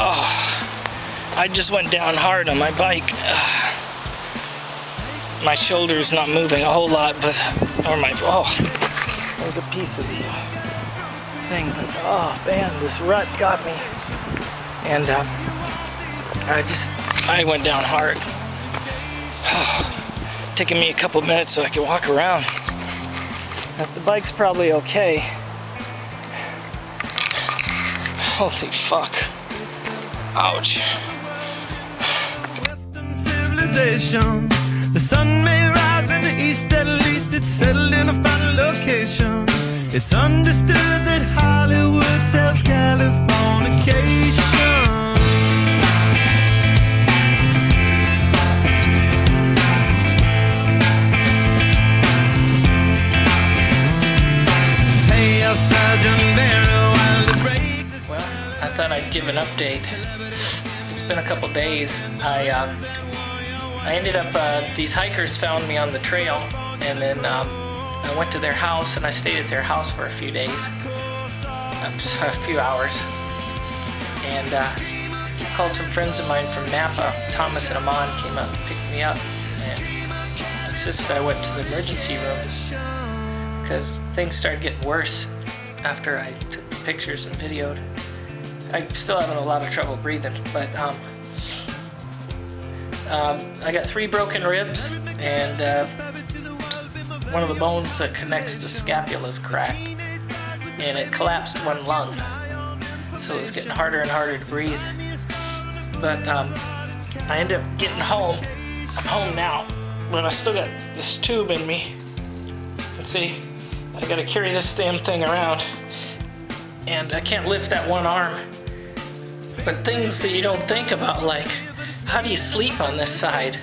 Oh, I just went down hard on my bike. My shoulder's not moving a whole lot, but or my oh, there's a piece of the thing. But, oh man, this rut got me, and um, I just I went down hard. Taking me a couple minutes so I can walk around. Now, the bike's probably okay. Holy fuck. Ouch. Western civilization. The sun may rise in the east, at least it's settled in a final location. It's understood thought I'd give an update. It's been a couple days. I uh, I ended up uh, these hikers found me on the trail, and then um, I went to their house and I stayed at their house for a few days, a few hours, and uh, called some friends of mine from Napa. Thomas and Amon came up and picked me up, and insisted I went to the emergency room because things started getting worse after I took the pictures and videoed. I'm still having a lot of trouble breathing, but um, um, I got three broken ribs, and uh, one of the bones that connects the scapula is cracked, and it collapsed one lung. So it was getting harder and harder to breathe. But um, I ended up getting home. I'm home now, but I still got this tube in me. Let's see, I gotta carry this damn thing around, and I can't lift that one arm. But things that you don't think about, like how do you sleep on this side?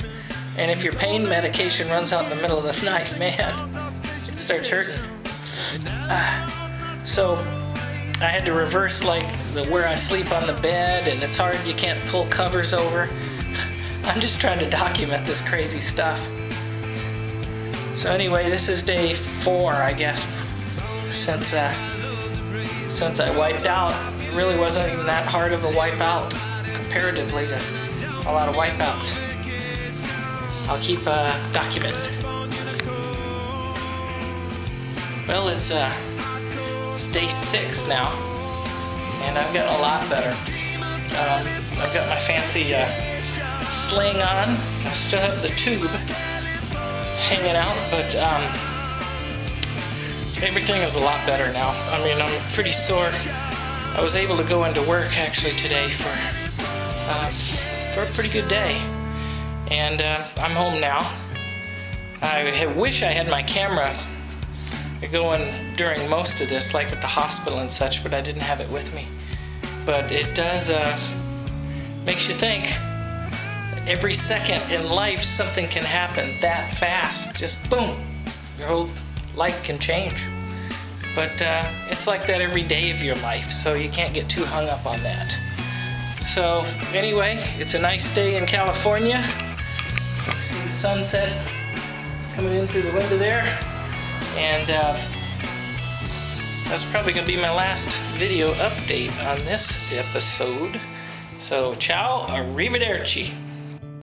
And if your pain medication runs out in the middle of the night, man, it starts hurting. Uh, so I had to reverse like the where I sleep on the bed, and it's hard. You can't pull covers over. I'm just trying to document this crazy stuff. So anyway, this is day four, I guess, since uh, since I wiped out. Really wasn't even that hard of a wipeout comparatively to a lot of wipeouts. I'll keep uh, document. Well, it's uh, it's day six now, and I've gotten a lot better. Um, I've got my fancy uh, sling on. I still have the tube hanging out, but um, everything is a lot better now. I mean, I'm pretty sore. I was able to go into work actually today for uh, for a pretty good day. And uh, I'm home now. I wish I had my camera going during most of this, like at the hospital and such, but I didn't have it with me. But it does, uh, makes you think. Every second in life, something can happen that fast. Just boom, your whole life can change. But uh, it's like that every day of your life, so you can't get too hung up on that. So anyway, it's a nice day in California. See the sunset coming in through the window there. And uh, that's probably going to be my last video update on this episode. So ciao, arrivederci.